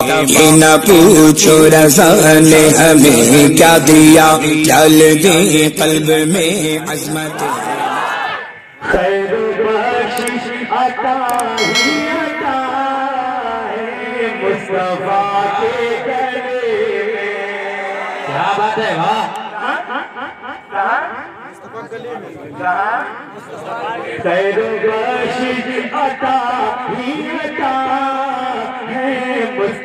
ये न पूछो रजा ने हमें क्या दिया? चल दी कल्ब में अजमत। ही वाह बख्शिश अता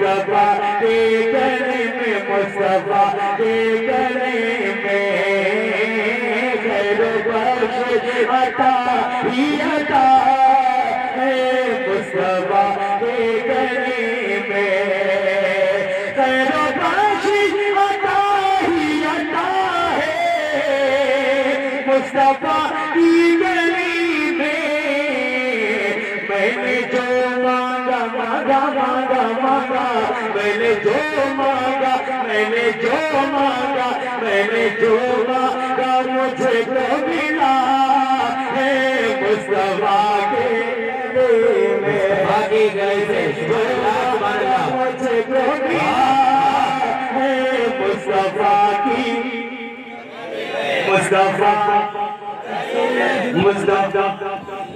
मुस्तफ़ा के गले में मुस्तफ़ा के गले में खैर बख्शिश अता ही अता है मुस्तफ़ा के गले में खैर बख्शिश अता ही अता है मुस्तफ़ा की गली में। मैंने जो मांगा मांगा मांगा मैंने जो मांगा मैंने जो मांगा मैंने जो मांगा मुझे तो मिला है मुस्तफ़ा के गए थे। मुझे तो मिला है मुस्तफ़ा की। मुस्तफ़ा मुस्तफ़ा।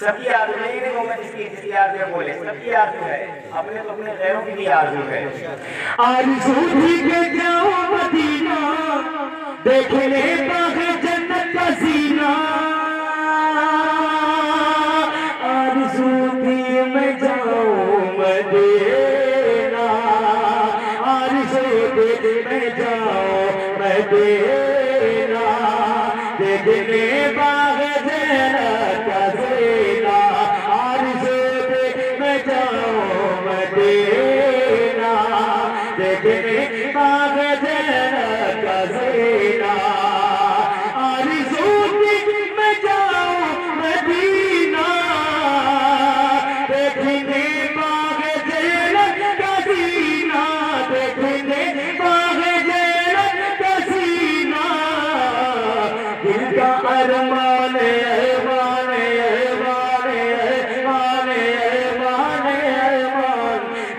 सबकी आरज़ू है ये नहीं कहूँगा जिसकी जिसकी आरज़ू बोले। सबकी आरज़ू है। अपने तो अपने गैरों की भी आरज़ू है। आज सूफी के जाऊँ मदीना देखने बाग जन्नत का सीना में जाऊँ मदीना में जाऊँ मदीना बाग जन्नत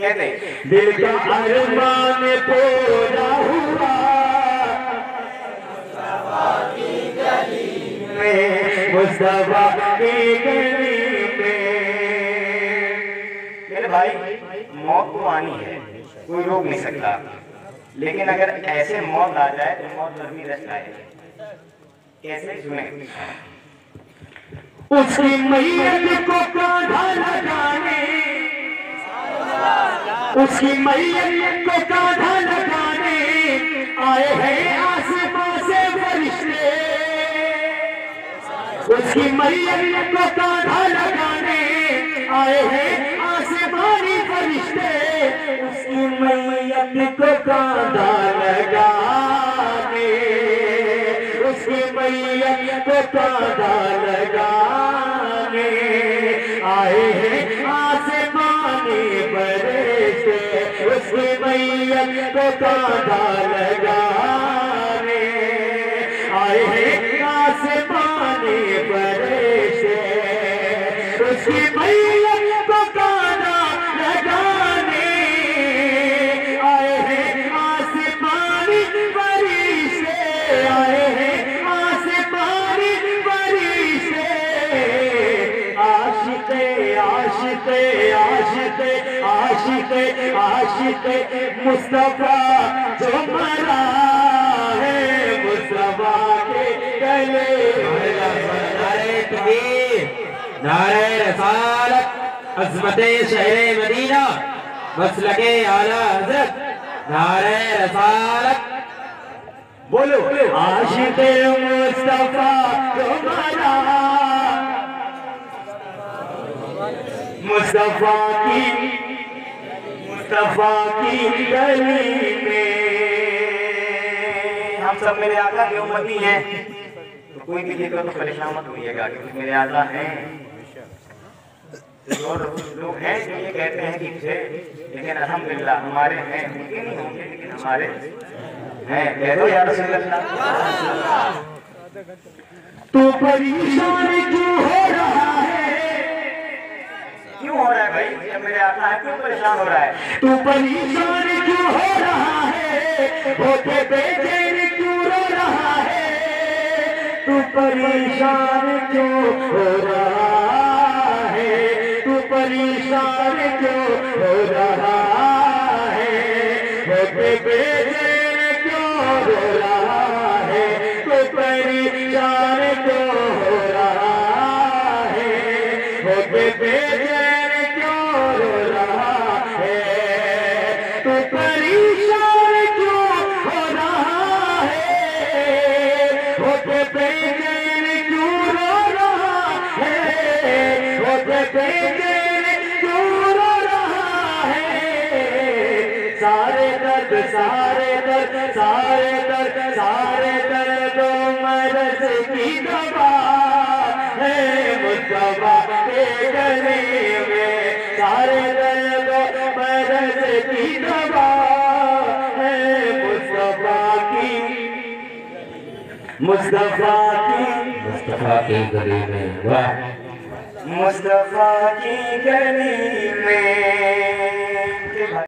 कहते दिल का अरमान पूरा हुआ मुस्तफ़ा की गली में। मेरे भाई मौत तो आनी है कोई रोक नहीं सकता। लेकिन अगर ऐसे मौत आ जाए तो मौत गर्मी रस आए कैसे सुने? उसकी मैयत को उसकी मैयत को कांधा लगाने आए हैं आसमां से फरिश्ते। उसकी मैयत को कांधा लगाने आए हैं आसमानी फरिश्ते। उसकी मैयत को कांधा लगाने, उसकी मैयत को कांधा लगाने आए हैं को कांधा लगाने आए हैं आसमानी फरिश्ते उसकी मैयत आशिक़े मुस्तफ़ा जो मरा है, मुस्तफ़ा के गले नारे रसालत, अजमत शहर मदीना, मसलके आला हज़रत, नारे रसालत। बोलो, आशिक मुस्तफ़ा तुम्हारा मुस्तफ़ा की मुस्तफ़ा की गली में। हम सब मेरे आका के उम्मती हैं। तो कोई भी देखो तो परेशान मत होइएगा, क्योंकि मेरे आका हैं। और लोग हैं जो ये कहते हैं कि थे लेकिन अल्हम्दुलिल्लाह, हमारे हैं उनके नहीं होंगे, लेकिन हमारे हैं। कह दो यार तू परेशान क्यों हो रहा है क्यों हो रहा है भाई जब मेरे आका है क्यों परेशान हो रहा है। तू परेशान क्यों हो रहा है? होके क्यों रो रहा है? तू परेशान क्यों हो रहा है? तू परेशान क्यों हो रहा है? होके बेचैन क्यों रहा है? तू परेशान क्यों हो रहा है? सारे दर्द सारे दर्द सारे दर्दों मरज की दवा। है मुस्तफ़ा के गले में सारे दर्दों मरज की दवा। है मुस्तफ़ा की मुस्तफ़ा की। मुस्तफ़ा के गले में वाह। मुस्तफ़ा की गली